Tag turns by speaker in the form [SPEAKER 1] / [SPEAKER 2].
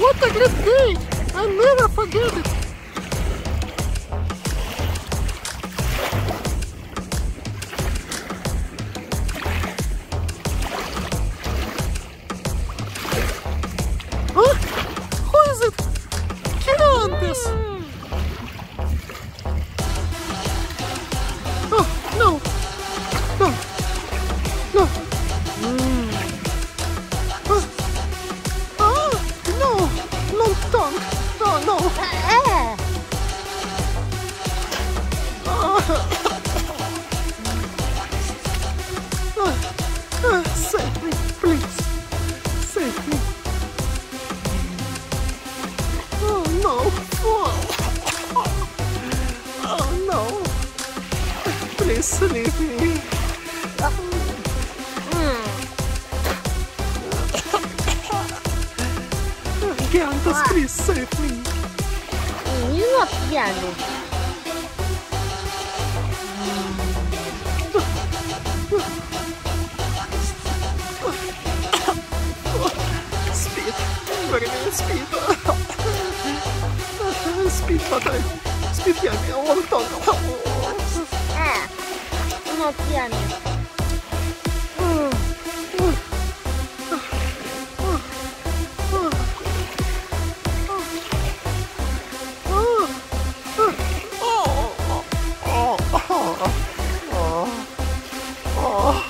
[SPEAKER 1] What a great day! I'll never forget it. Save me, please! Save me! Oh no! Oh, no! Please leave me! Giantess, please save me!
[SPEAKER 2] Miło pijany.
[SPEAKER 1] スピードスピードバトルスピードやめようとああ
[SPEAKER 2] もうピアノ
[SPEAKER 1] ああ。